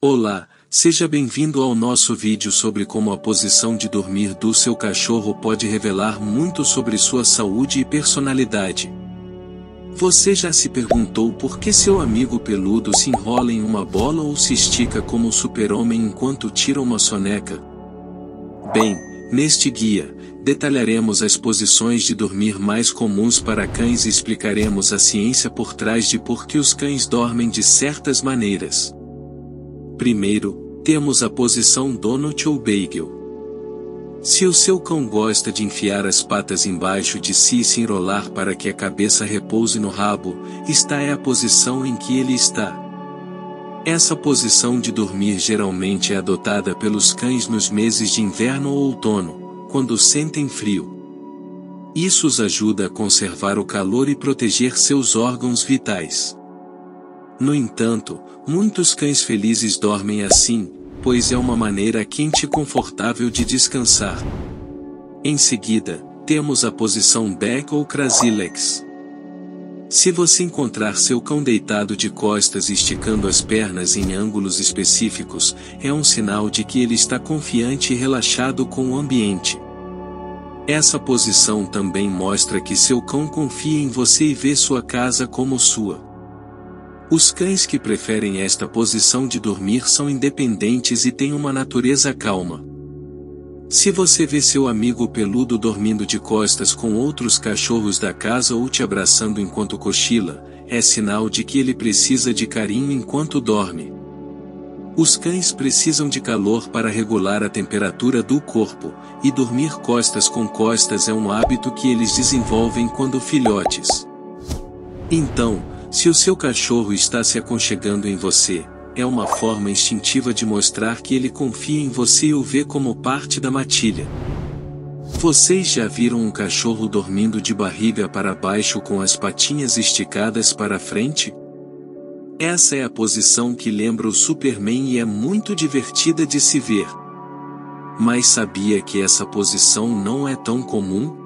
Olá, seja bem-vindo ao nosso vídeo sobre como a posição de dormir do seu cachorro pode revelar muito sobre sua saúde e personalidade. Você já se perguntou por que seu amigo peludo se enrola em uma bola ou se estica como super-homem enquanto tira uma soneca? Bem, neste guia, detalharemos as posições de dormir mais comuns para cães e explicaremos a ciência por trás de por que os cães dormem de certas maneiras. Primeiro, temos a posição Donut ou Bagel. Se o seu cão gosta de enfiar as patas embaixo de si e se enrolar para que a cabeça repouse no rabo, esta é a posição em que ele está. Essa posição de dormir geralmente é adotada pelos cães nos meses de inverno ou outono, quando sentem frio. Isso os ajuda a conservar o calor e proteger seus órgãos vitais. No entanto, muitos cães felizes dormem assim, pois é uma maneira quente e confortável de descansar. Em seguida, temos a posição back ou crasilex. Se você encontrar seu cão deitado de costas e esticando as pernas em ângulos específicos, é um sinal de que ele está confiante e relaxado com o ambiente. Essa posição também mostra que seu cão confia em você e vê sua casa como sua. Os cães que preferem esta posição de dormir são independentes e têm uma natureza calma. Se você vê seu amigo peludo dormindo de costas com outros cachorros da casa ou te abraçando enquanto cochila, é sinal de que ele precisa de carinho enquanto dorme. Os cães precisam de calor para regular a temperatura do corpo, e dormir costas com costas é um hábito que eles desenvolvem quando filhotes. Então, se o seu cachorro está se aconchegando em você, é uma forma instintiva de mostrar que ele confia em você e o vê como parte da matilha. Vocês já viram um cachorro dormindo de barriga para baixo com as patinhas esticadas para frente? Essa é a posição que lembra o Superman e é muito divertida de se ver. Mas sabia que essa posição não é tão comum?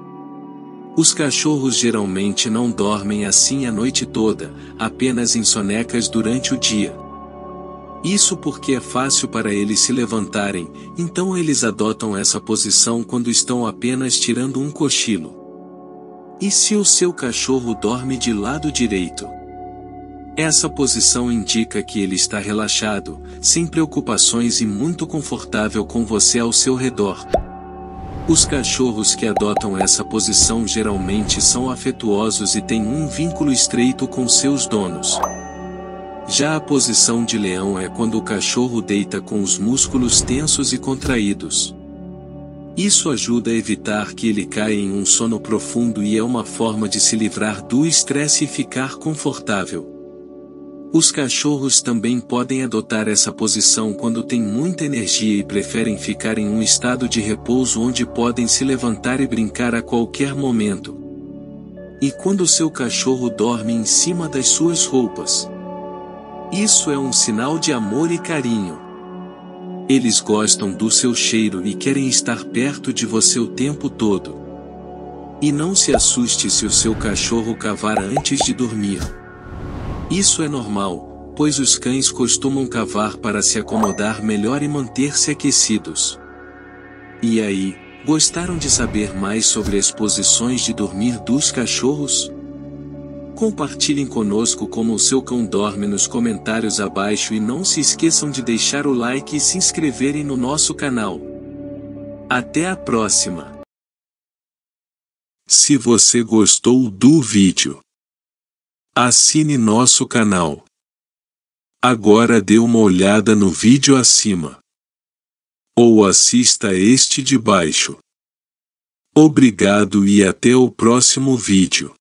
Os cachorros geralmente não dormem assim a noite toda, apenas em sonecas durante o dia. Isso porque é fácil para eles se levantarem, então eles adotam essa posição quando estão apenas tirando um cochilo. E se o seu cachorro dorme de lado direito? Essa posição indica que ele está relaxado, sem preocupações e muito confortável com você ao seu redor. Os cachorros que adotam essa posição geralmente são afetuosos e têm um vínculo estreito com seus donos. Já a posição de leão é quando o cachorro deita com os músculos tensos e contraídos. Isso ajuda a evitar que ele caia em um sono profundo e é uma forma de se livrar do estresse e ficar confortável. Os cachorros também podem adotar essa posição quando têm muita energia e preferem ficar em um estado de repouso onde podem se levantar e brincar a qualquer momento. E quando seu cachorro dorme em cima das suas roupas. Isso é um sinal de amor e carinho. Eles gostam do seu cheiro e querem estar perto de você o tempo todo. E não se assuste se o seu cachorro cavar antes de dormir. Isso é normal, pois os cães costumam cavar para se acomodar melhor e manter-se aquecidos. E aí, gostaram de saber mais sobre as posições de dormir dos cachorros? Compartilhem conosco como o seu cão dorme nos comentários abaixo e não se esqueçam de deixar o like e se inscreverem no nosso canal. Até a próxima! Se você gostou do vídeo, Assine nosso canal. Agora dê uma olhada no vídeo acima. Ou assista este de baixo. Obrigado e até o próximo vídeo.